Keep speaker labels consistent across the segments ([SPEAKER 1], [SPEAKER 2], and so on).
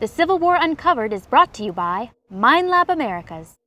[SPEAKER 1] The Civil War Uncovered is brought to you by Minelab Americas.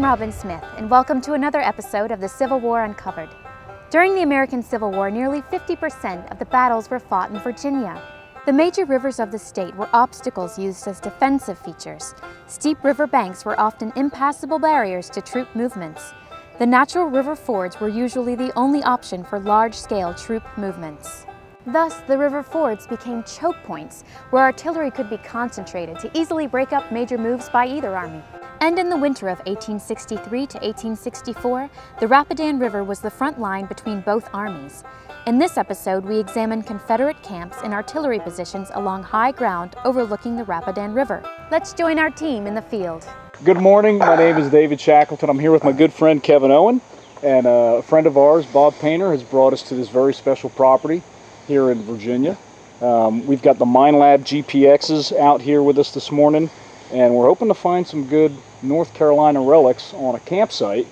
[SPEAKER 1] I'm Robin Smith, and welcome to another episode of the Civil War Uncovered. During the American Civil War, nearly 50% of the battles were fought in Virginia. The major rivers of the state were obstacles used as defensive features. Steep river banks were often impassable barriers to troop movements. The natural river fords were usually the only option for large-scale troop movements. Thus, the river fords became choke points where artillery could be concentrated to easily break up major moves by either army. And in the winter of 1863 to 1864, the Rapidan River was the front line between both armies. In this episode, we examine Confederate camps and artillery positions along high ground overlooking the Rapidan River. Let's join our team in the field.
[SPEAKER 2] Good morning, my name is David Shackleton. I'm here with my good friend Kevin Owen, and uh, a friend of ours, Bob Painter, has brought us to this very special property here in Virginia. Um, we've got the Minelab GPXs out here with us this morning, and we're hoping to find some good North Carolina relics on a campsite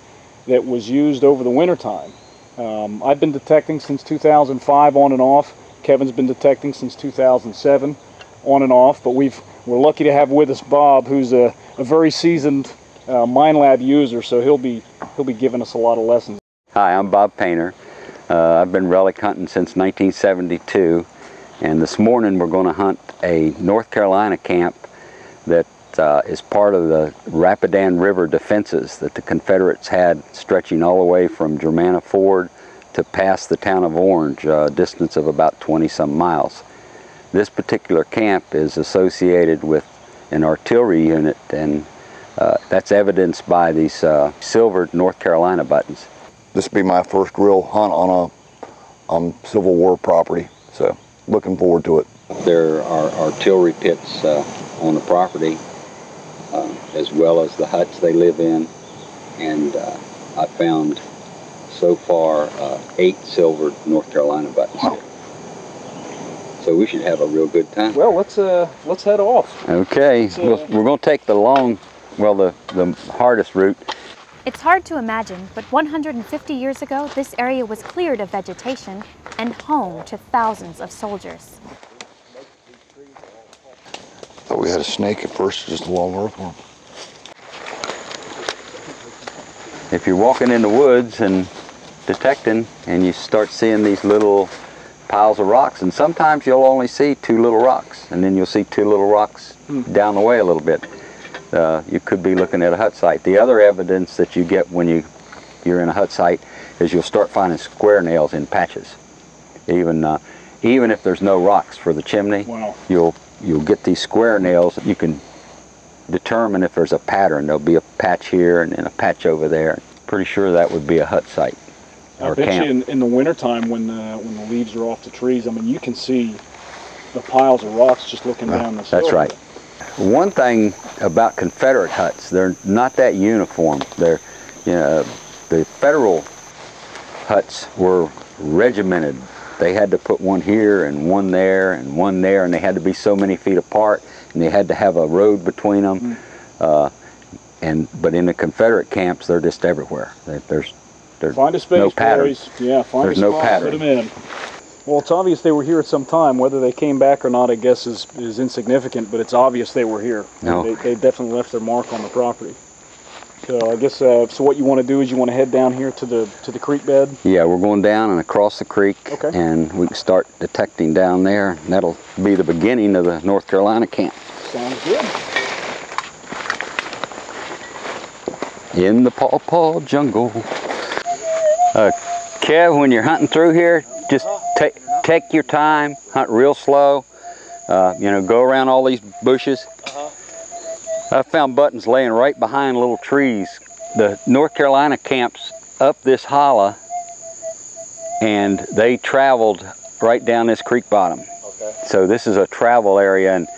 [SPEAKER 2] that was used over the wintertime. Um, I've been detecting since 2005 on and off. Kevin's been detecting since 2007 on and off, but we've, we're lucky to have with us Bob, who's a, a very seasoned uh, Minelab user, so he'll be, he'll be giving us a lot of lessons.
[SPEAKER 3] Hi, I'm Bob Painter. Uh, I've been relic hunting since 1972, and this morning we're going to hunt a North Carolina camp that uh, is part of the Rapidan River defenses that the Confederates had stretching all the way from Germanna Ford to past the town of Orange, a distance of about 20 some miles. This particular camp is associated with an artillery unit and uh, that's evidenced by these uh, silvered North Carolina buttons.
[SPEAKER 4] This will be my first real hunt on a on Civil War property, so looking forward to it.
[SPEAKER 3] There are artillery pits uh, on the property uh, as well as the huts they live in. And uh, I found so far uh, eight silver North Carolina buttons. Wow. So we should have a real good time.
[SPEAKER 2] Well, let's uh, let's head off.
[SPEAKER 3] Okay, uh, we'll, we're going to take the long, well, the the hardest route.
[SPEAKER 1] It's hard to imagine, but 150 years ago, this area was cleared of vegetation and home to thousands of soldiers.
[SPEAKER 4] Thought we had a snake at first, just a long earthworm.
[SPEAKER 3] If you're walking in the woods and detecting and you start seeing these little piles of rocks and sometimes you'll only see two little rocks and then you'll see two little rocks hmm. down the way a little bit. Uh, you could be looking at a hut site. The other evidence that you get when you, you're in a hut site is you'll start finding square nails in patches. Even, uh, even if there's no rocks for the chimney,
[SPEAKER 2] wow.
[SPEAKER 3] you'll you'll get these square nails. That you can determine if there's a pattern. There'll be a patch here and then a patch over there. Pretty sure that would be a hut site
[SPEAKER 2] I bet camp. you in, in the wintertime when the, when the leaves are off the trees, I mean, you can see the piles of rocks just looking down the.
[SPEAKER 3] That's right. One thing about Confederate huts, they're not that uniform. They're, you know, the federal huts were regimented they had to put one here and one there and one there, and they had to be so many feet apart, and they had to have a road between them. Mm. Uh, and but in the Confederate camps, they're just everywhere. They, there's there's
[SPEAKER 2] find a space,
[SPEAKER 3] no pattern.
[SPEAKER 2] Boys. Yeah, find
[SPEAKER 3] there's
[SPEAKER 2] a
[SPEAKER 3] no
[SPEAKER 2] spot,
[SPEAKER 3] pattern.
[SPEAKER 2] Put them in. Well, it's obvious they were here at some time. Whether they came back or not, I guess, is, is insignificant, but it's obvious they were here.
[SPEAKER 3] No.
[SPEAKER 2] They, they definitely left their mark on the property. So I guess uh, so. What you want to do is you want to head down here to the to the creek bed.
[SPEAKER 3] Yeah, we're going down and across the creek,
[SPEAKER 2] okay.
[SPEAKER 3] and we can start detecting down there. And that'll be the beginning of the North Carolina camp.
[SPEAKER 2] Sounds good.
[SPEAKER 3] In the Paw Paw jungle. Uh, Kev, when you're hunting through here, just take take your time, hunt real slow. Uh, you know, go around all these bushes. Uh -huh. I found buttons laying right behind little trees. The North Carolina camps up this hollow and they traveled right down this creek bottom.
[SPEAKER 2] Okay.
[SPEAKER 3] So this is a travel area and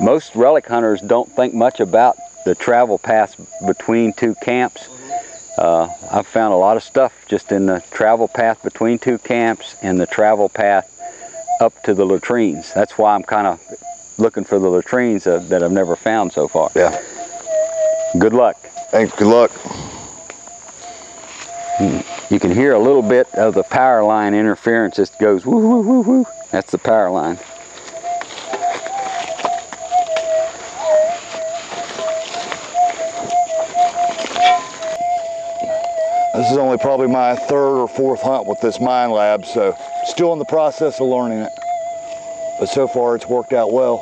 [SPEAKER 3] most relic hunters don't think much about the travel paths between two camps. Uh, I've found a lot of stuff just in the travel path between two camps and the travel path up to the latrines. That's why I'm kind of looking for the latrines uh, that I've never found so far.
[SPEAKER 4] Yeah.
[SPEAKER 3] Good luck.
[SPEAKER 4] Thanks. Good luck.
[SPEAKER 3] You can hear a little bit of the power line interference. Just goes woo woo woo woo. That's the power line.
[SPEAKER 4] This is only probably my third or fourth hunt with this Minelab, so still in the process of learning it. But so far it's worked out well.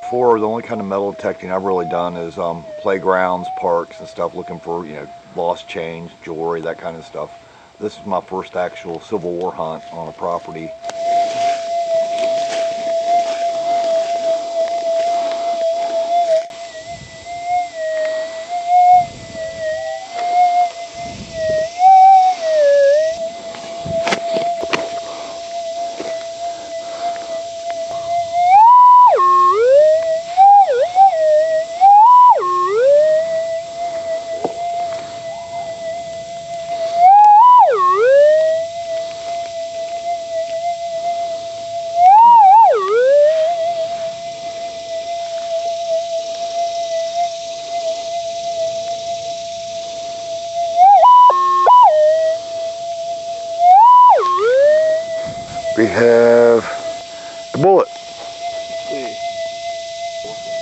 [SPEAKER 4] Before, the only kind of metal detecting I've really done is um, playgrounds, parks and stuff, looking for, you know, lost change, jewelry, that kind of stuff. This is my first actual Civil War hunt on a property.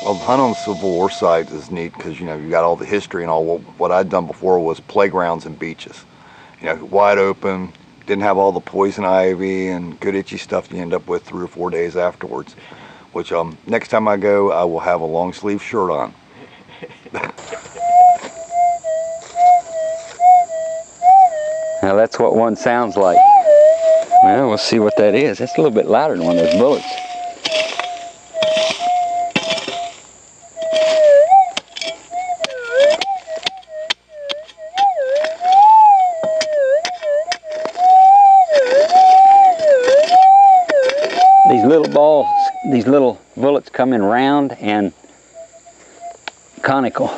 [SPEAKER 4] Well, hunting on the Civil War site is neat because you know you got all the history and all. What, what I'd done before was playgrounds and beaches, you know, wide open, didn't have all the poison ivy and good itchy stuff you end up with three or four days afterwards. Which um, next time I go, I will have a long sleeve shirt on.
[SPEAKER 3] Now that's what one sounds like. Well, we'll see what that is. That's a little bit louder than one of those bullets. In round and conical.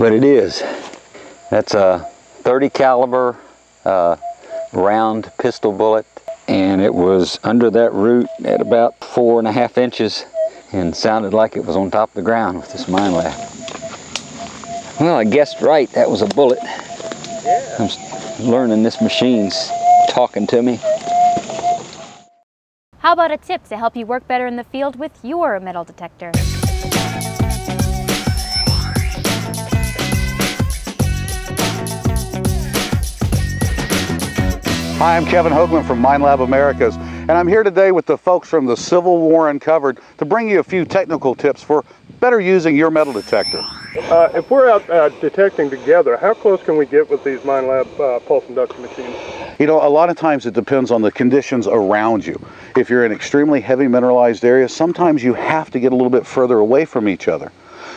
[SPEAKER 3] but it is. That's a 30 caliber uh, round pistol bullet and it was under that root at about four and a half inches and sounded like it was on top of the ground with this Minelab. Well, I guessed right, that was a bullet.
[SPEAKER 2] Yeah.
[SPEAKER 3] I'm learning this machine's talking to me.
[SPEAKER 1] How about a tip to help you work better in the field with your metal detector?
[SPEAKER 5] Hi, I'm Kevin Hoagland from Minelab Americas, and I'm here today with the folks from the Civil War Uncovered to bring you a few technical tips for better using your metal detector.
[SPEAKER 6] Uh, if we're out uh, detecting together, how close can we get with these Minelab uh, pulse induction machines?
[SPEAKER 5] You know, a lot of times it depends on the conditions around you. If you're in extremely heavy mineralized areas, sometimes you have to get a little bit further away from each other.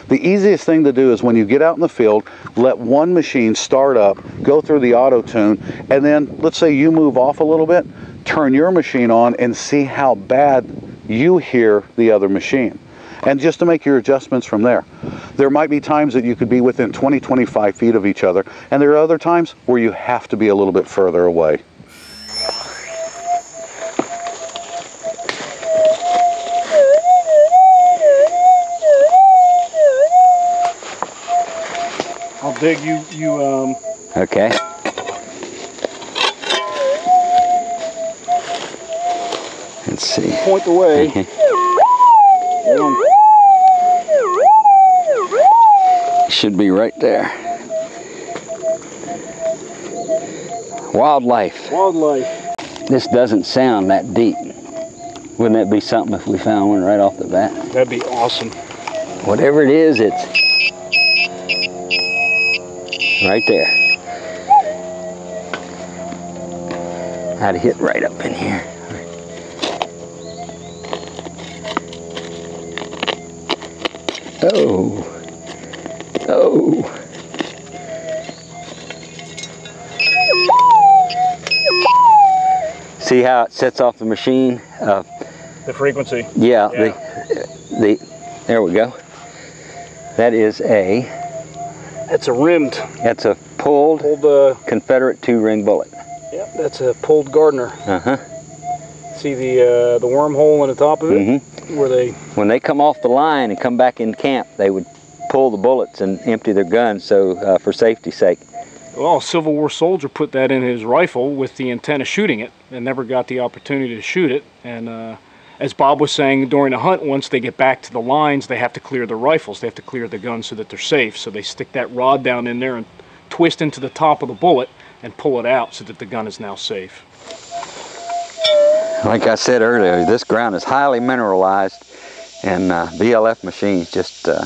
[SPEAKER 5] The easiest thing to do is when you get out in the field, let one machine start up, go through the auto tune, and then let's say you move off a little bit, turn your machine on and see how bad you hear the other machine. And just to make your adjustments from there. There might be times that you could be within 20, 25 feet of each other, and there are other times where you have to be a little bit further away.
[SPEAKER 6] I'll you. You um.
[SPEAKER 3] Okay. Let's see.
[SPEAKER 2] Point the way.
[SPEAKER 3] Should be right there. Wildlife.
[SPEAKER 2] Wildlife.
[SPEAKER 3] This doesn't sound that deep. Wouldn't that be something if we found one right off the bat?
[SPEAKER 2] That'd be awesome.
[SPEAKER 3] Whatever it is, it's right there. I'd hit right up in here. Oh. Oh. See how it sets off the machine? Uh,
[SPEAKER 2] The frequency.
[SPEAKER 3] yeah,
[SPEAKER 2] Yeah.
[SPEAKER 3] the the there we go. That is a
[SPEAKER 2] That's a rimmed.
[SPEAKER 3] that's a pulled
[SPEAKER 2] Pulled. Uh,
[SPEAKER 3] Confederate two-ring bullet.
[SPEAKER 2] yep. That's a pulled Gardner.
[SPEAKER 3] Uh-huh.
[SPEAKER 2] See the uh, the wormhole in the top of it,
[SPEAKER 3] Mhm.
[SPEAKER 2] where they.
[SPEAKER 3] When they come off the line and come back in camp, they would pull the bullets and empty their guns so uh, for safety's sake.
[SPEAKER 2] Well, a Civil War soldier put that in his rifle with the intent of shooting it, and never got the opportunity to shoot it. And uh, as Bob was saying during the hunt, once they get back to the lines, they have to clear the rifles. They have to clear the guns so that they're safe. So they stick that rod down in there and twist into the top of the bullet and pull it out so that the gun is now safe.
[SPEAKER 3] Like I said earlier, this ground is highly mineralized, and uh, VLF machines just uh,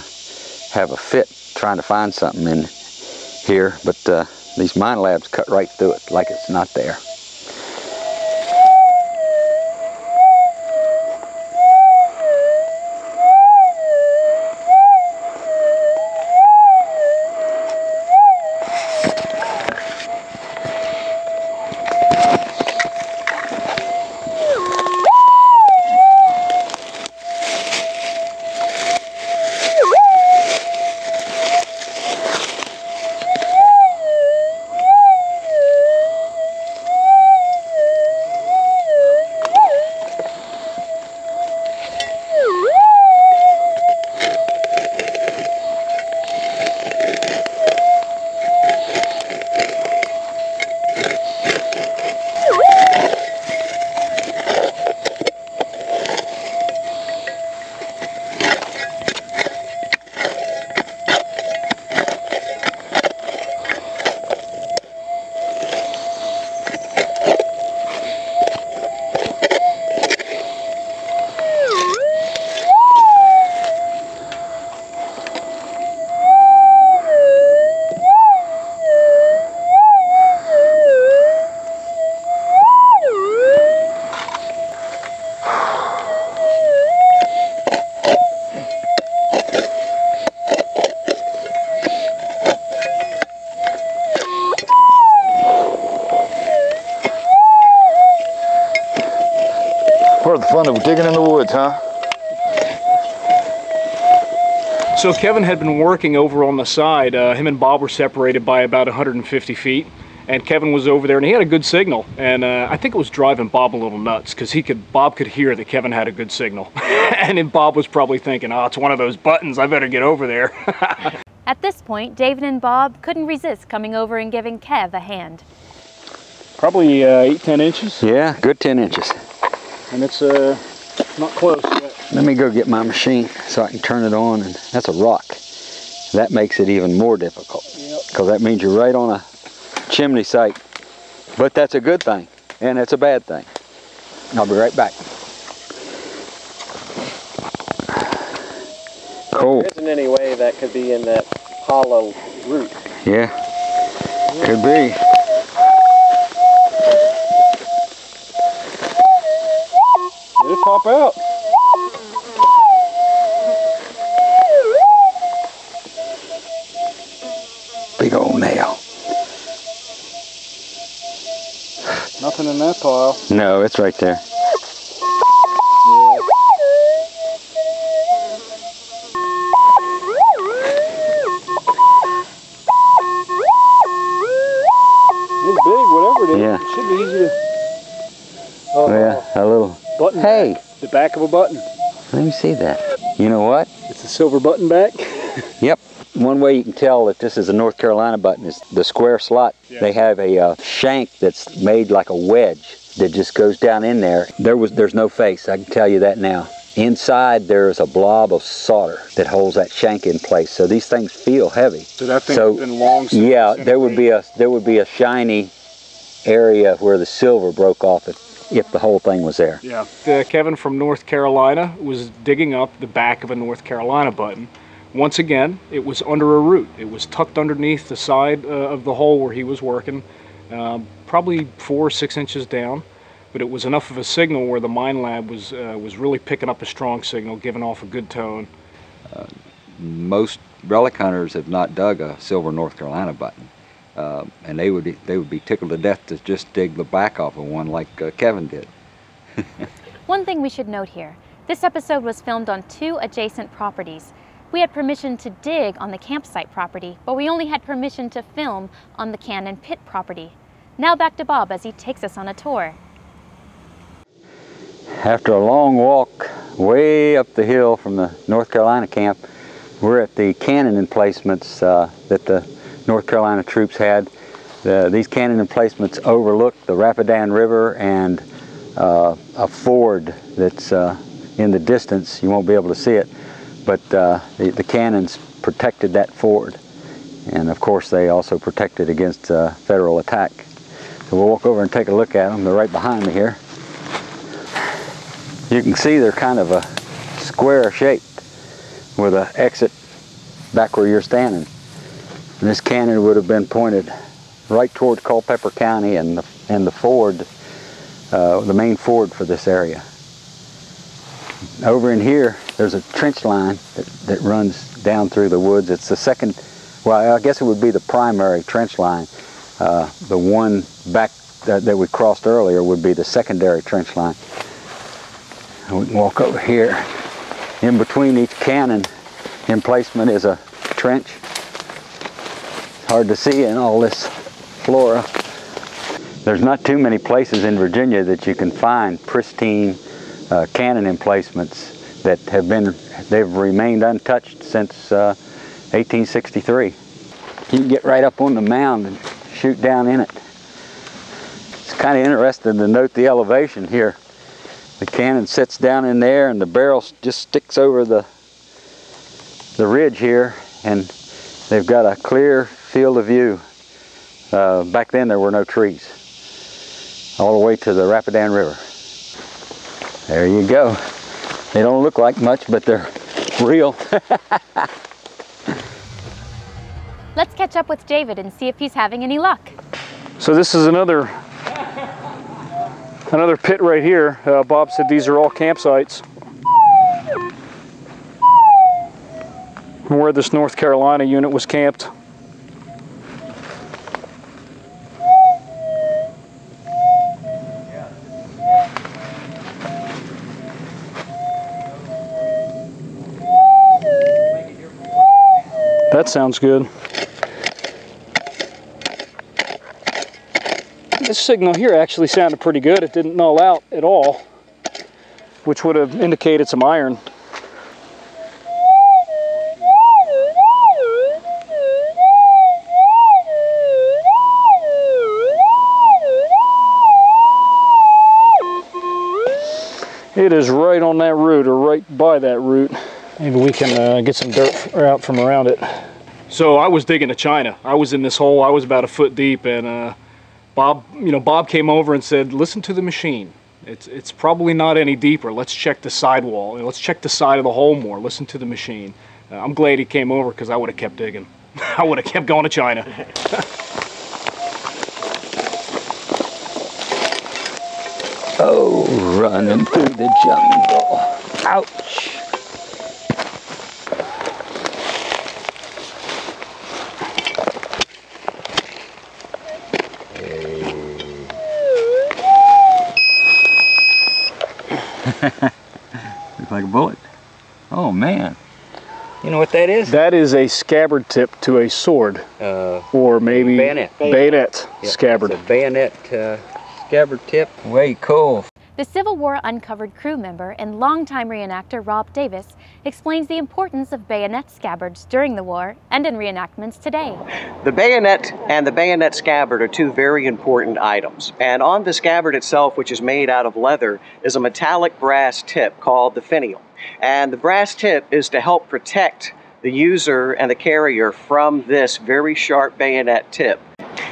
[SPEAKER 3] have a fit trying to find something in here, but uh, these Minelabs cut right through it like it's not there.
[SPEAKER 2] So Kevin had been working over on the side. Uh, him and Bob were separated by about 150 feet, and Kevin was over there, and he had a good signal. And uh, I think it was driving Bob a little nuts because he could, Bob could hear that Kevin had a good signal, and then Bob was probably thinking, "Oh, it's one of those buttons. I better get over there."
[SPEAKER 1] At this point, David and Bob couldn't resist coming over and giving Kev a hand.
[SPEAKER 2] probably uh, eight, ten inches,
[SPEAKER 3] Yeah, good 10 inches.
[SPEAKER 2] and it's uh, not close yet.
[SPEAKER 3] Let me go get my machine so I can turn it on, and that's a rock. That makes it even more difficult because that means you're right on a chimney site. But that's a good thing, and it's a bad thing. I'll be right back. Cool.
[SPEAKER 7] There isn't any way that could be in that hollow root.
[SPEAKER 3] Yeah, could be.
[SPEAKER 2] Did it pop out?
[SPEAKER 3] Big old nail.
[SPEAKER 2] Nothing in that pile.
[SPEAKER 3] No, it's right there.
[SPEAKER 2] It's big, whatever it is.
[SPEAKER 3] Yeah.
[SPEAKER 2] It should be easy to. Uh, oh,
[SPEAKER 3] Yeah, a little.
[SPEAKER 2] button.
[SPEAKER 3] Hey,
[SPEAKER 2] The back of a button.
[SPEAKER 3] let me see that. You know what?
[SPEAKER 2] It's a silver button back.
[SPEAKER 3] Yep. One way you can tell that this is a North Carolina button is the square slot.
[SPEAKER 2] Yeah.
[SPEAKER 3] They have a uh, shank that's made like a wedge that just goes down in there. There was there's no face. I can tell you that now. Inside there is a blob of solder that holds that shank in place. So these things feel heavy.
[SPEAKER 2] So that thing's
[SPEAKER 3] So,
[SPEAKER 2] been long. since
[SPEAKER 3] Yeah,
[SPEAKER 2] it's
[SPEAKER 3] there would be a there would be a shiny area where the silver broke off if, if the whole thing was there.
[SPEAKER 2] Yeah. Uh, Kevin from North Carolina was digging up the back of a North Carolina button. Once again, it was under a root. It was tucked underneath the side uh, of the hole where he was working, um, probably four or six inches down. But it was enough of a signal where the Minelab was uh, was really picking up a strong signal, giving off a good tone.
[SPEAKER 3] Most relic hunters have not dug a silver North Carolina button, uh, and they would be, they would be tickled to death to just dig the back off of one like uh, Kevin did.
[SPEAKER 1] One thing we should note here this episode was filmed on two adjacent properties. We had permission to dig on the campsite property, but we only had permission to film on the Cannon Pit property. Now back to Bob as he takes us on a tour.
[SPEAKER 3] After a long walk way up the hill from the North Carolina camp, we're at the cannon emplacements uh, that the North Carolina troops had. The, these cannon emplacements overlook the Rapidan River and uh, a ford that's uh, in the distance. You won't be able to see it, but uh, the, the cannons protected that ford. And of course, they also protected against uh, federal attack. So we'll walk over and take a look at them. They're right behind me here. You can see they're kind of a square shape with an exit back where you're standing. And this cannon would have been pointed right toward Culpeper County and the, and the ford, uh, the main ford for this area. Over in here, there's a trench line that, that runs down through the woods. It's the second, well, I guess it would be the primary trench line. Uh, the one back that, that we crossed earlier would be the secondary trench line. And we can walk over here. In between each cannon emplacement is a trench. It's hard to see in all this flora. There's not too many places in Virginia that you can find pristine uh, cannon emplacements that have been, they've remained untouched since uh, 1863. You can get right up on the mound and shoot down in it. It's kind of interesting to note the elevation here. The cannon sits down in there and the barrel just sticks over the the ridge here and they've got a clear field of view. Uh, back then there were no trees. All the way to the Rapidan River. There you go. They don't look like much, but they're real.
[SPEAKER 1] Let's catch up with David and see if he's having any luck.
[SPEAKER 2] So this is another another pit right here. Uh, Bob said these are all campsites. Where this North Carolina unit was camped. Sounds good. This signal here actually sounded pretty good. It didn't null out at all, which would have indicated some iron. It is right on that root or right by that root. Maybe we can uh, get some dirt out from around it. So I was digging to China. I was in this hole. I was about a foot deep, and uh, Bob, you know, Bob came over and said, "Listen to the machine. It's it's probably not any deeper. Let's check the sidewall. Let's check the side of the hole more. Listen to the machine." Uh, I'm glad he came over because I would have kept digging. I would have kept going to China.
[SPEAKER 3] oh, running through the jungle. Ouch. Looks like a bullet. Oh man. You know what that is?
[SPEAKER 2] that is a scabbard tip to a sword,
[SPEAKER 3] Uh,
[SPEAKER 2] or maybe
[SPEAKER 3] Bayonet.
[SPEAKER 2] bayonet
[SPEAKER 3] yeah,
[SPEAKER 2] scabbard.
[SPEAKER 3] It's a bayonet uh, scabbard tip. Way cool.
[SPEAKER 1] The Civil War Uncovered crew member and longtime reenactor Rob Davis explains the importance of bayonet scabbards during the war and in reenactments today.
[SPEAKER 7] The bayonet and the bayonet scabbard are two very important items. And on the scabbard itself, which is made out of leather, is a metallic brass tip called the finial. And the brass tip is to help protect the user and the carrier from this very sharp bayonet tip.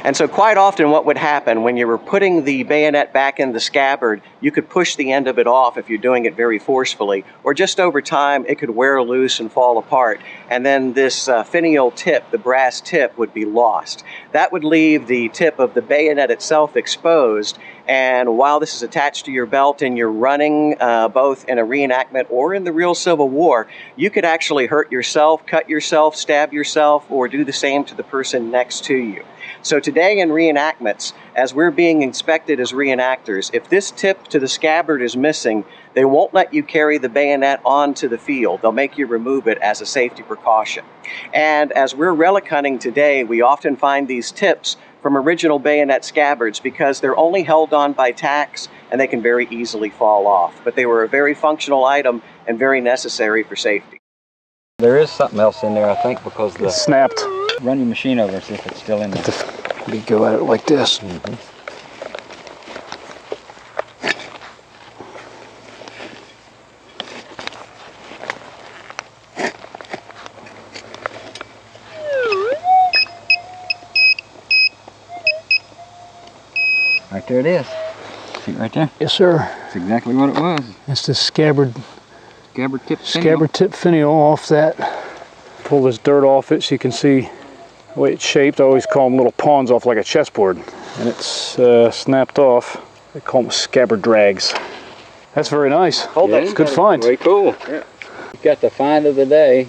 [SPEAKER 7] And so, quite often, what would happen when you were putting the bayonet back in the scabbard, you could push the end of it off if you're doing it very forcefully, or just over time, it could wear loose and fall apart. And then this uh, finial tip, the brass tip, would be lost. That would leave the tip of the bayonet itself exposed. And while this is attached to your belt and you're running uh, both in a reenactment or in the real Civil War, you could actually hurt yourself, cut yourself, stab yourself, or do the same to the person next to you. So today in reenactments, as we're being inspected as reenactors, if this tip to the scabbard is missing, they won't let you carry the bayonet onto the field. They'll make you remove it as a safety precaution. And as we're relic hunting today, we often find these tips from original bayonet scabbards because they're only held on by tacks and they can very easily fall off. But they were a very functional item and very necessary for safety.
[SPEAKER 3] There is something else in there, I think, because the...
[SPEAKER 2] It's snapped.
[SPEAKER 3] Run your machine over and see if it's still in there.
[SPEAKER 2] We go at it like this.
[SPEAKER 3] Right there it is. See it right there?
[SPEAKER 2] Yes, sir.
[SPEAKER 3] That's exactly what it was.
[SPEAKER 2] It's the scabbard
[SPEAKER 3] Scabbard tip finial.
[SPEAKER 2] scabbard tip finial off that. Pull this dirt off it so you can see the way it's shaped. I always call them little pawns off like a chessboard. And it's uh, snapped off. They call them scabbard drags. That's very nice.
[SPEAKER 3] Hold yeah,
[SPEAKER 2] Good find.
[SPEAKER 3] Very cool. Yeah. You got the find of the day.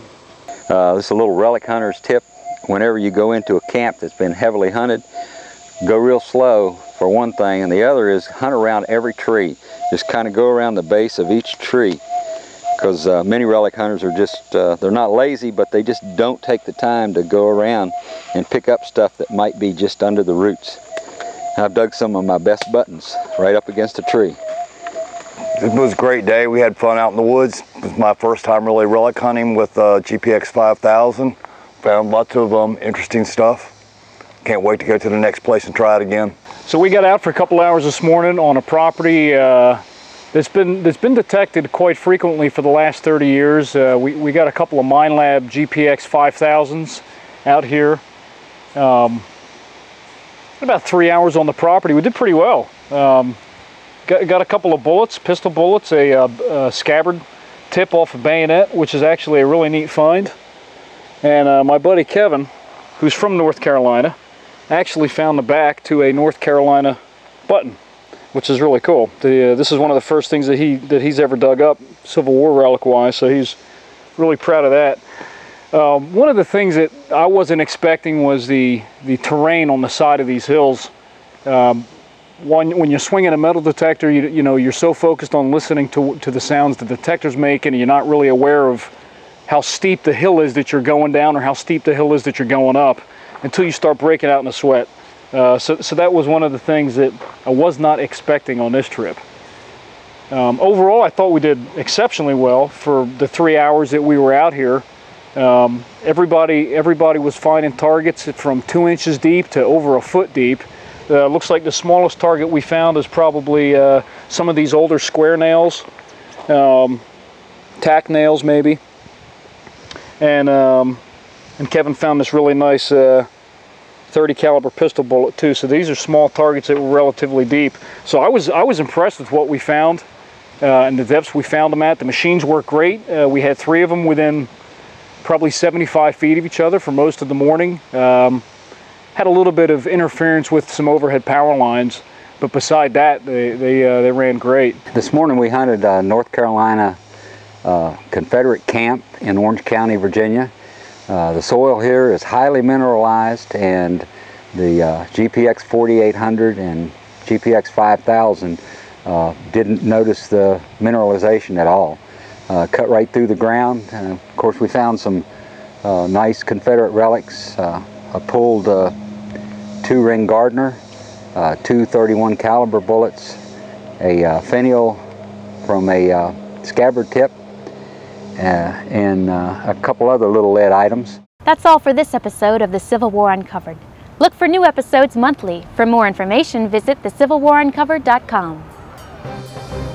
[SPEAKER 3] Uh, this is a little relic hunter's tip. Whenever you go into a camp that's been heavily hunted, go real slow for one thing, and the other is hunt around every tree. Just kind of go around the base of each tree because uh, many relic hunters are just, uh, they're not lazy, but they just don't take the time to go around and pick up stuff that might be just under the roots. I've dug some of my best buttons right up against a tree.
[SPEAKER 4] It was a great day. We had fun out in the woods. It was my first time really relic hunting with uh, GPX 5000. Found lots of um, interesting stuff. Can't wait to go to the next place and try it again.
[SPEAKER 2] So we got out for a couple hours this morning on a property uh, that's been that's been detected quite frequently for the last 30 years. Uh, we, we got a couple of Minelab GPX 5000s out here. Um, about three hours on the property. We did pretty well. Um, got, got a couple of bullets, pistol bullets, a, uh, a scabbard tip off a bayonet, which is actually a really neat find. And uh, my buddy Kevin, who's from North Carolina, actually found the back to a North Carolina button, which is really cool. The, uh, this is one of the first things that he that he's ever dug up Civil War relic wise, so he's really proud of that. Um, one of the things that I wasn't expecting was the the terrain on the side of these hills. Um, when you're swinging a metal detector, you, you know you're so focused on listening to to the sounds the detector's making, and you're not really aware of how steep the hill is that you're going down or how steep the hill is that you're going up until you start breaking out in a sweat. Uh, so, so that was one of the things that I was not expecting on this trip. Um, overall, I thought we did exceptionally well for the three hours that we were out here. Um, everybody, everybody was finding targets from two inches deep to over a foot deep. Uh, looks like the smallest target we found is probably uh, some of these older square nails, um, tack nails maybe. And um, and Kevin found this really nice uh, 30 caliber pistol bullet too. So these are small targets that were relatively deep. So I was I was impressed with what we found uh, and the depths we found them at. The machines work great. Uh, we had three of them within probably 75 feet of each other for most of the morning. Um, had a little bit of interference with some overhead power lines, but beside that, they they, uh, they ran great.
[SPEAKER 3] This morning we hunted uh, North Carolina uh, Confederate camp in Orange County, Virginia. Uh, the soil here is highly mineralized and the uh, GPX 4800 and GPX 5000 uh, didn't notice the mineralization at all. Uh, cut right through the ground. of course we found some uh, nice Confederate relics. a pulled two ring Gardner, two 31 caliber bullets, a finial from a scabbard tip and uh, a couple other little lead items.
[SPEAKER 1] That's all for this episode of the Civil War Uncovered. Look for new episodes monthly. For more information, visit thecivilwaruncovered.com.